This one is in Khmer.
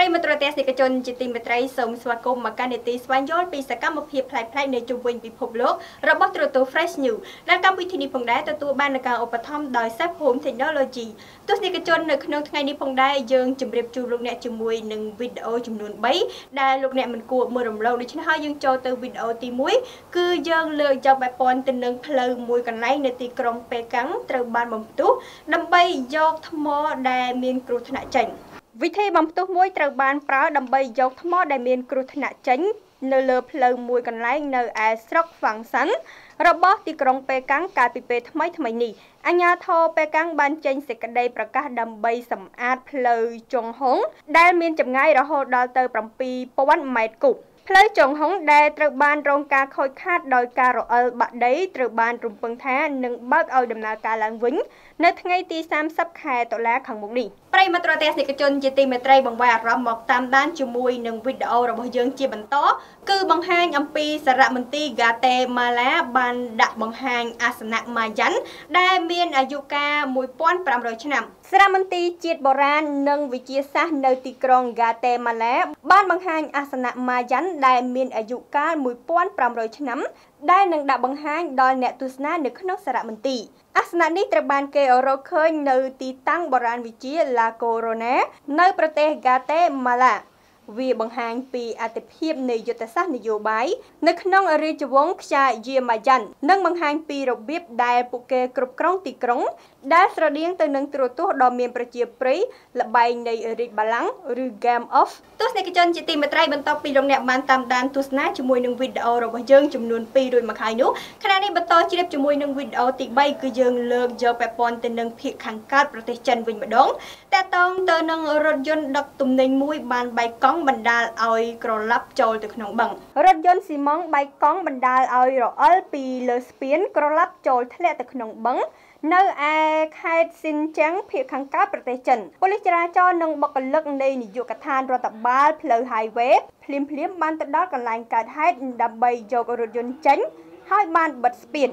ប្រិយមិត្តរទស្សនិកជនជាទីមេត្រីសូមស្វាគមន៍មកកាន់នេតិស្វែងយល់ពីសកម្មភាពផ្លែផ្លែនៅជុំវិញពិភពលោករបស់ទូរទស្សន៍ Fresh News ដែលកម្មវិធីនេះផងដែរទទួលបាននូវការឧបត្ថម្ភដោយ Safe Home Technology ទស្សនិកជននៅក្នុងថ្ងៃនេះផងដែរយើងជម្រាបជូនលោកអ្នកជាមួយនឹងវីដេអូចំនួន3ដែលលោកអ្នកមិនគួរមើលរំលងដូច្នេះហើយយើងចូលទៅវីដេអូទី1គឺយើងលើកយកបែបព័ន្ធទៅនឹងផ្លូវមួយកន្លែងនៅទីក្រុងប៉េកាំងត្រូវបានបំផ្ទុះដើម្បីយកថ្មដែលមានគ្រោះថ្នាក់ចេញ វិធីបំផ្ទុះមួយត្រូវបានប្រើដើម្បីយកថ្មដែលមានគ្រោះថ្នាក់ចេញ នៅលើផ្លូវមួយកន្លែងនៅឯស្រុកហ្វាំងសាន់របស់ទីក្រុងប៉េកាំងកាលពីពេលថ្មីថ្មីនេះអាញាធរប៉េកាំងបានចេញសេចក្តីប្រកាសដើម្បីសម្អាតផ្លូវចុងហុងដែលមានចម្ងាយរហូតដល់ទៅ7000ម៉ែត្រគូបផ្លូវចុងហុងដែលត្រូវបានរងការខូចខាតដោយការរអិលបាក់ដីត្រូវបានរំពឹងថានឹងបើកឲ្យដំណើរការឡើងវិញ នៅថ្ងៃទី30ខែតុលាខាងមុខនេះប្រិយមិត្តរទស្សនិកជនជាទីមេត្រីបង្វែរអារម្មណ៍មកតាមដានជាមួយនឹងវីដេអូរបស់យើងជាបន្តគឺបង្ហាញអំពីសារមន្ទីរ Guatemala បានដាក់បង្ហាញអាសនៈ Mayan ដែលមានអាយុកាល1500ឆ្នាំសារមន្ទីរជាតិបុរាណនិងវិទ្យាសាស្ត្រនៅទីក្រុង Guatemala បានបង្ហាញអាសនៈ Mayan ដែលមានអាយុកាល1500ឆ្នាំដែលនឹងដាក់បង្ហាញដល់អ្នកទស្សនានៅក្នុងសារមន្ទីរអាសនៈនេះត្រូវបានគេរកឃើញនៅទីតាំងបុរាណវិទ្យា La Corona នៅប្រទេស Guatemala វាបង្ហាញពីអតិភិបនៃយុទ្ធសាស្ត្រនយោបាយនៅក្នុងរាជវង្សខ្យាយាម៉ាយ៉ាន់និងបង្ហាញពីរបៀបដែលពួកគេគ្រប់គ្រងទីក្រុង ដែលស្រដៀងទៅនឹងទូរទស្សន៍ដ៏មានប្រជាប្រិយល្បែងនៃរាជបល្ល័ង្កឬ Game of ទស្សនិកជនជាទីមេត្រីបន្ទាប់ពីលោកអ្នកបានតាមដានទស្សនាជាមួយនឹងវីដេអូរបស់យើងចំនួន2រួចមកហើយនោះខណៈនេះបន្តជ្រាបជាមួយនឹងវីដេអូទី3គឺយើងលើកយកពាក់ព័ន្ធទៅនឹងភាគខាងកើតប្រទេសចិនវិញម្ដងតកតងទៅនឹងរថយន្តដឹកទំនិញមួយបានបែកកង់បណ្ដាលឲ្យក្រឡាប់ចូលទៅក្នុងបឹងរថយន្តស៊ីម៉ង់បែកកង់បណ្ដាលឲ្យរអិលពីលើស្ពានក្រឡាប់ចូលធ្លាក់ទៅក្នុងបឹងនៅឯខេត្តស៊ីនចាំងភាគខាងកើតប្រទេសចិនប៉ូលីសចរាចរណ៍និងបុគ្គលិកនៃនាយកដ្ឋានរដ្ឋបាលផ្លូវ Highway ភ្លាមៗបានទៅដល់កន្លែងកើតហេតុដើម្បីយករថយន្តចេញហើយបានបិទស្ពាន